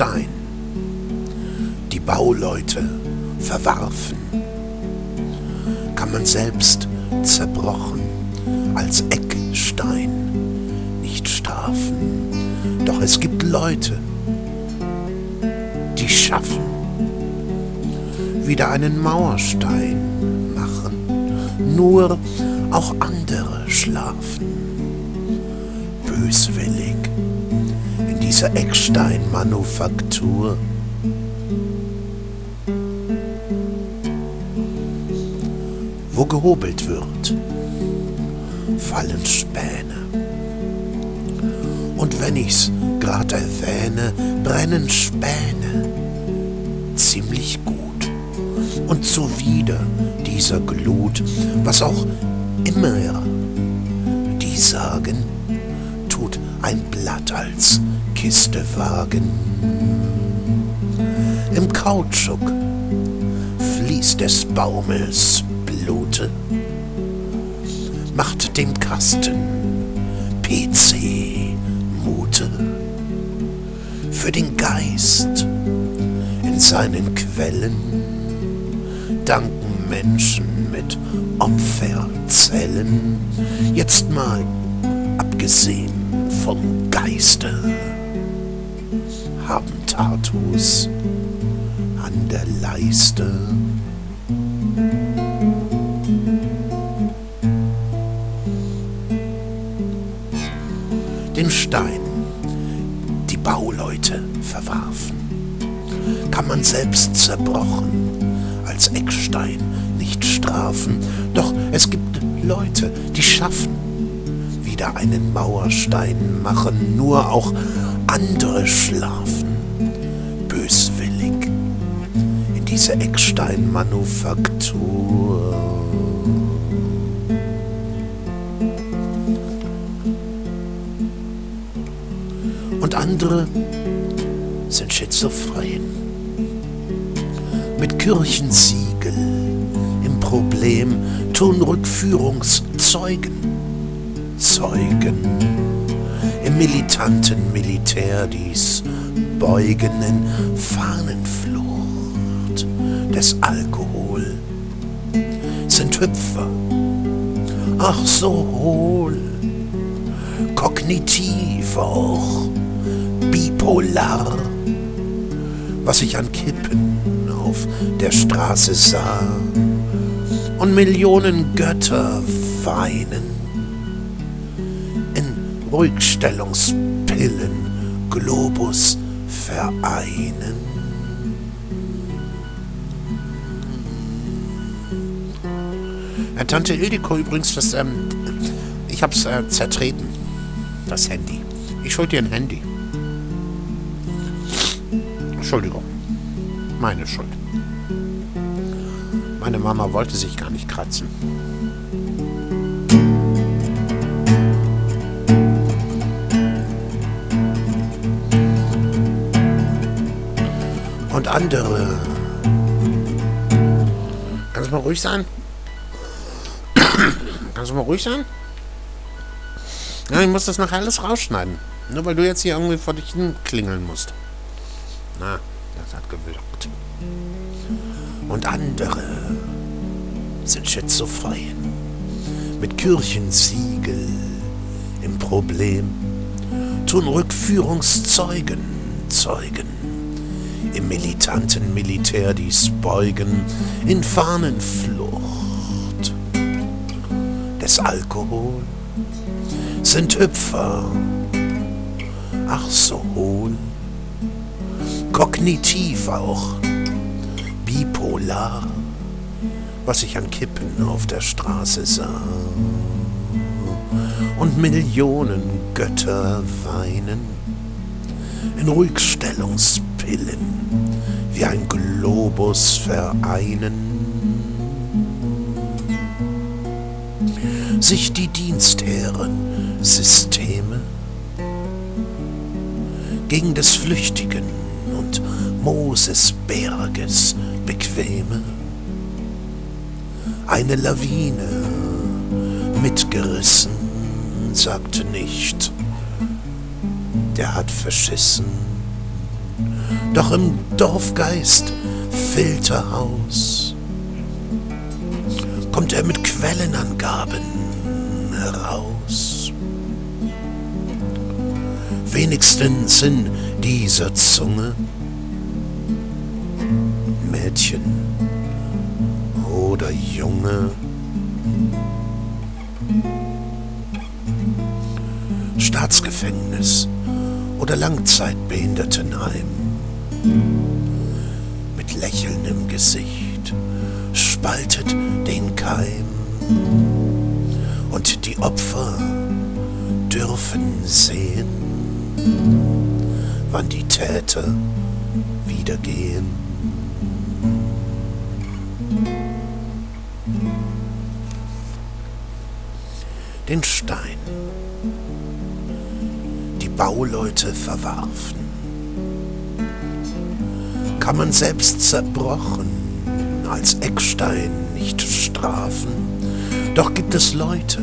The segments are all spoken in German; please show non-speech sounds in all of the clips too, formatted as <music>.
Stein. Die Bauleute verwarfen. Kann man selbst zerbrochen als Eckstein nicht strafen. Doch es gibt Leute, die schaffen, wieder einen Mauerstein machen. Nur auch andere schlafen, böswillig dieser Ecksteinmanufaktur. Wo gehobelt wird, fallen Späne. Und wenn ich's grad erwähne, brennen Späne ziemlich gut. Und zuwider dieser Glut, was auch immer die sagen, ein Blatt als Kiste wagen. Im Kautschuk fließt des Baumels Blute, macht dem Kasten PC Mute für den Geist in seinen Quellen danken Menschen mit Opferzellen. Jetzt mal abgesehen vom Geiste haben Tattoos an der Leiste. Den Stein, die Bauleute verwarfen, kann man selbst zerbrochen als Eckstein nicht strafen. Doch es gibt Leute, die schaffen, wieder einen Mauerstein machen, nur auch andere schlafen, böswillig in dieser Ecksteinmanufaktur. Und andere sind schizophren mit Kirchensiegel im Problem tun Rückführungszeugen, Zeugen. Im militanten Militär dies beugenden Fahnenflucht des Alkohol. Sind Hüpfer, ach so hohl, kognitiv auch, bipolar, was ich an Kippen auf der Straße sah. Und Millionen Götter weinen. in Ruhigstellungspillen Globus vereinen. Herr Tante Ildiko übrigens, das, ähm, ich hab's äh, zertreten, das Handy. Ich schuld dir ein Handy. Entschuldigung. Meine Schuld. Meine Mama wollte sich gar nicht kratzen. Und andere. Kannst du mal ruhig sein? <coughs> Kannst du mal ruhig sein? Ja, ich muss das nachher alles rausschneiden. Nur weil du jetzt hier irgendwie vor dich hin klingeln musst. Na, das hat gewirkt. Und andere sind schizophren mit Kirchensiegel im Problem, tun Rückführungszeugen, Zeugen im militanten Militär dies beugen, in Fahnenflucht. Des Alkohol sind Hüpfer, ach so hohl, kognitiv auch, bipolar, was ich an Kippen auf der Straße sah. Und Millionen Götter weinen in Ruhigstellungspillen wie ein Globus vereinen. Sich die Dienstherren Systeme gegen des Flüchtigen und Moses Berges bequeme. Eine Lawine mitgerissen, sagte nicht, der hat verschissen. Doch im Dorfgeist Filterhaus kommt er mit Quellenangaben heraus. Wenigstens in dieser Zunge Mädchen oder Junge. Staatsgefängnis oder Langzeitbehindertenheim. Mit Lächeln im Gesicht spaltet den Keim. Und die Opfer dürfen sehen, wann die Täter wieder gehen. Den Stein Bauleute verwarfen. Kann man selbst zerbrochen als Eckstein nicht strafen, doch gibt es Leute,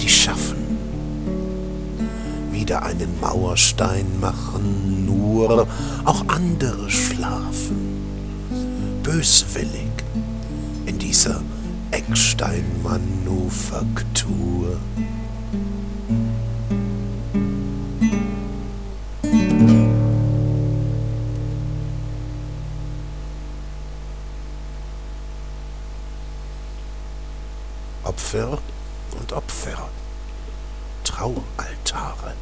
die schaffen, wieder einen Mauerstein machen, nur auch andere schlafen, böswillig in dieser Ecksteinmanufaktur. Opfer und Opfer, Traualtare.